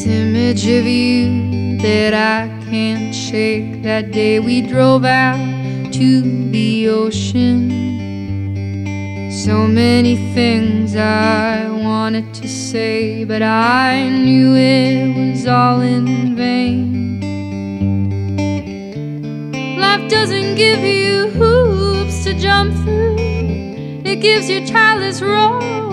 This image of you that I can't shake. That day we drove out to the ocean. So many things I wanted to say, but I knew it was all in vain. Life doesn't give you hoops to jump through, it gives you childless roads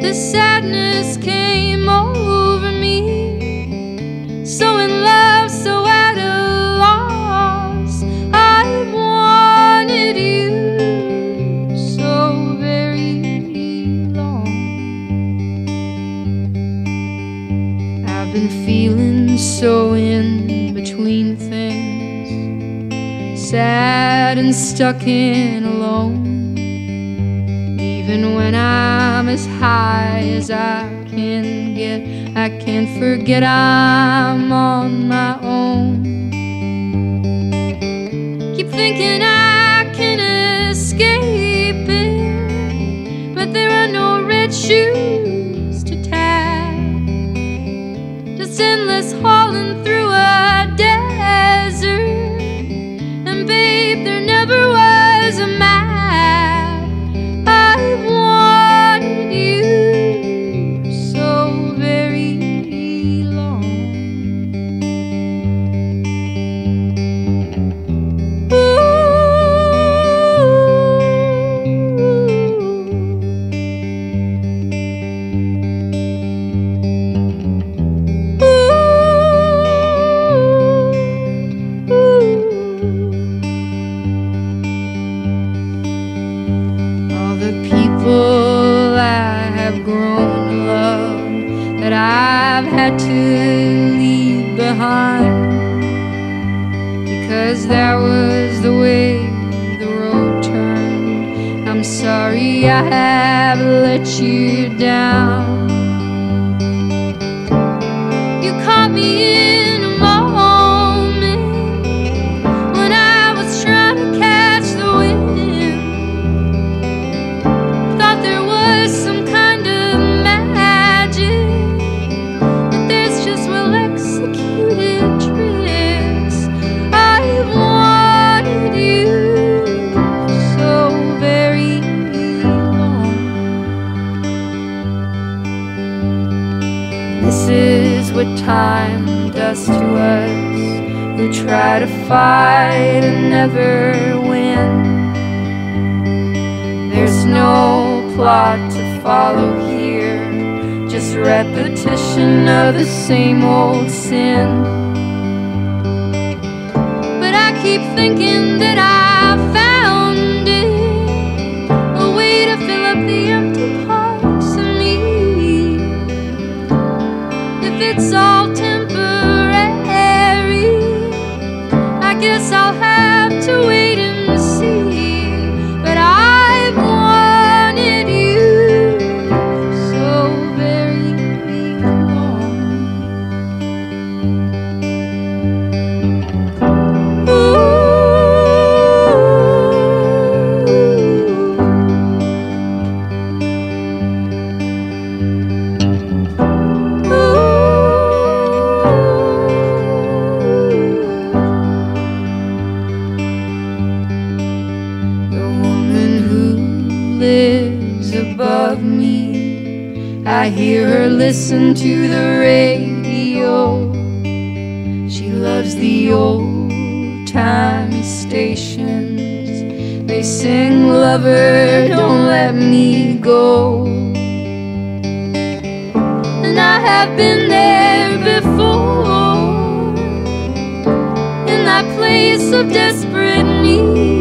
The sadness came over me, so in love, so at a loss. I wanted you so very long. I've been feeling so in between things, sad and stuck in alone. Even when I'm as high as I can get, I can't forget I'm on my own. Keep thinking I can escape it, but there are no red shoes to tie. Just endless hauling through a desert, and babe, because that was the way the road turned. I'm sorry I have let you down. What time does to us who try to fight and never win. There's no plot to follow here, just repetition of the same old sin. But I keep thinking that I I hear her listen to the radio. She loves the old timey stations. They sing, Lover, don't let me go. And I have been there before in that place of desperate need.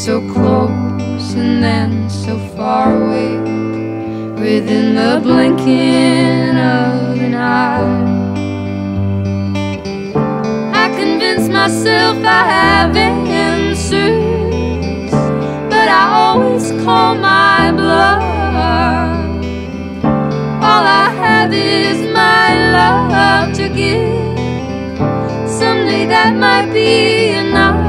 So close and then so far away. Within the blinking of an eye. I convince myself I have answers, but I always call my bluff. All I have is my love to give. Someday that might be enough.